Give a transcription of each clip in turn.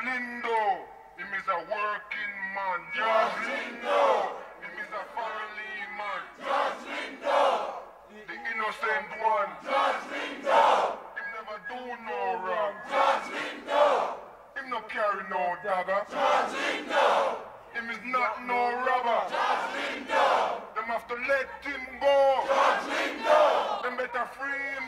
Lindo, him is a working man. George Lindo, him is a family man. George Lindo, the innocent one. George Lindo, him never do no wrong. George Lindo, him no carry no dagger. George Lindo, him is not no robber. George Lindo, them have to let him go. George Lindo, them better free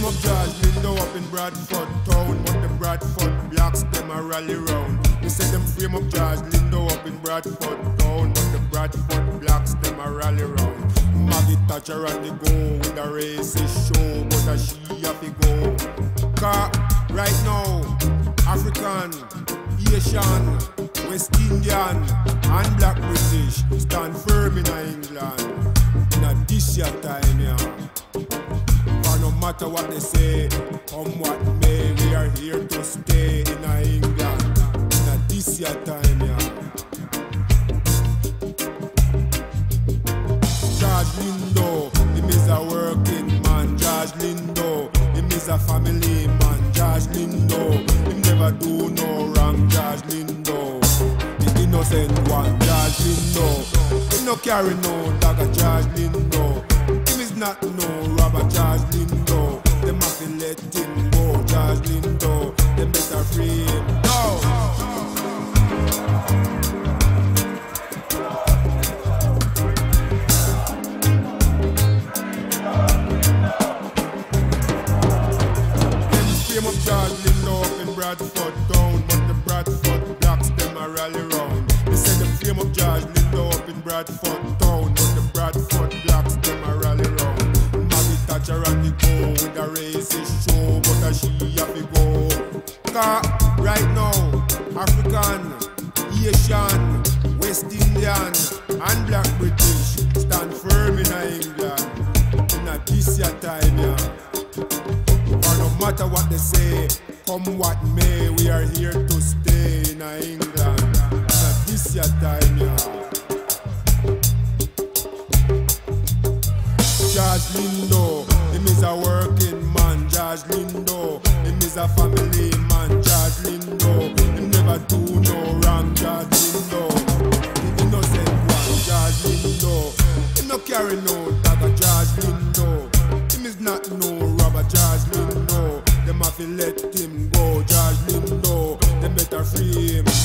Them up George Lindo up in Bradford town, but the Bradford blacks them a rally round. We say them frame up George Lindo up in Bradford town, but the Bradford blacks them a rally round. Maggie Thatcher on the go with a racist show, but a she have to go. Car right now, African, Asian, West Indian, and Black British stand firm in England. A this year time, matter what they say, come what may, we are here to stay in England. In this year time, yeah. George Lindo, him is a working man. George Lindo, him is a family man. George Lindo, him never do no wrong. George Lindo, the innocent one. George Lindo, him no carry no dagger. George Lindo, him is not no robber. George Lindo, let him go. George Lindo, them better free him. No. Them frame up George Lindo in Bradford Thatcher on the go with a racist show, but she have to go. Car right now, African, Asian, West Indian, and Black British stand firm in England. In a this year time, yeah. For no matter what they say, come what may, we are here to stay in England. Charles Lindo. Him is a family man, Charles Lindo. Him never do no wrong, Charles Lindo. The innocent one, Charles Lindo. Him no carry no dagger, Charles Lindo. Him is not no robber, Charles Lindo. Them have to let him go, Charles Lindo. Them better free him.